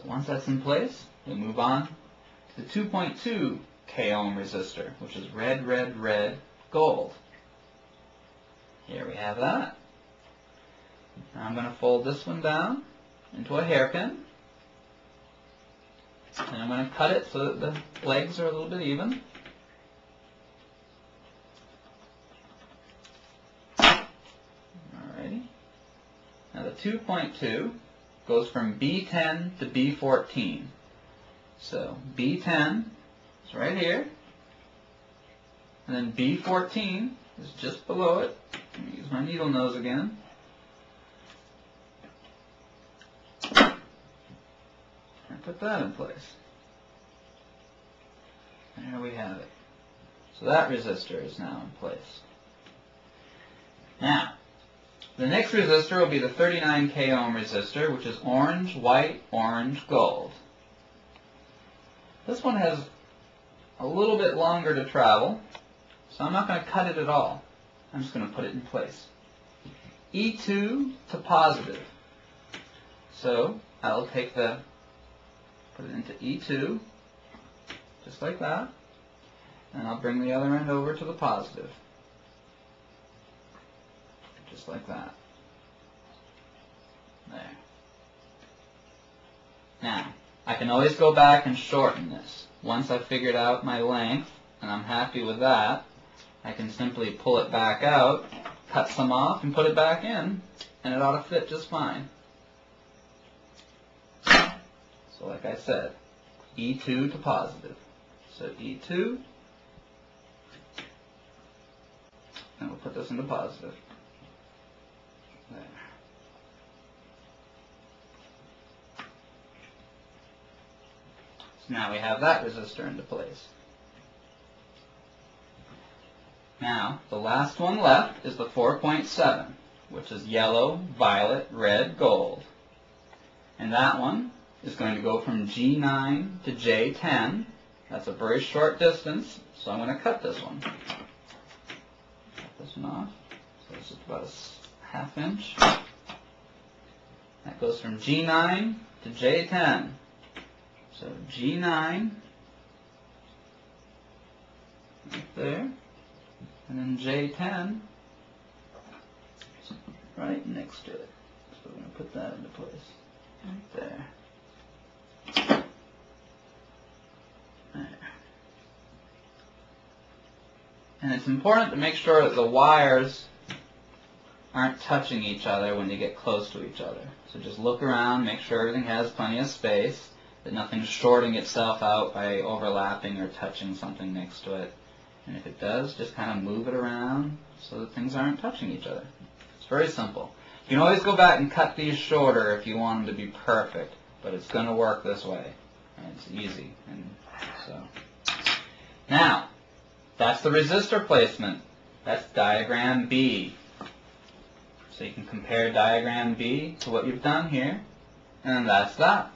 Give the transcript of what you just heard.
So once that's in place, we move on to the 2.2 k ohm resistor, which is red, red, red, gold. Here we have that. Now I'm going to fold this one down into a hairpin. And I'm going to cut it so that the legs are a little bit even. Alrighty. Now the 2.2 goes from B10 to B14. So B10 is right here. And then B14 is just below it. Use my needle nose again. And put that in place. And here we have it. So that resistor is now in place. Now, the next resistor will be the 39 k ohm resistor, which is orange, white, orange, gold. This one has a little bit longer to travel, so I'm not going to cut it at all. I'm just going to put it in place. E2 to positive. So I'll take the, put it into E2, just like that, and I'll bring the other end over to the positive just like that. There. Now, I can always go back and shorten this. Once I've figured out my length, and I'm happy with that, I can simply pull it back out, cut some off, and put it back in, and it ought to fit just fine. So like I said, E2 to positive. So E2, and we'll put this into positive. Now we have that resistor into place. Now, the last one left is the 4.7, which is yellow, violet, red, gold. And that one is going to go from G9 to J10. That's a very short distance, so I'm going to cut this one. Cut this one off. So this is about a half inch. That goes from G9 to J10. So G9 right there, and then J10 right next to it. So we're going to put that into place right there. And it's important to make sure that the wires aren't touching each other when they get close to each other. So just look around, make sure everything has plenty of space, that nothing's shorting itself out by overlapping or touching something next to it. And if it does, just kind of move it around so that things aren't touching each other. It's very simple. You can always go back and cut these shorter if you want them to be perfect, but it's going to work this way. And it's easy. And so, now, that's the resistor placement. That's diagram B. So you can compare diagram B to what you've done here, and that's that.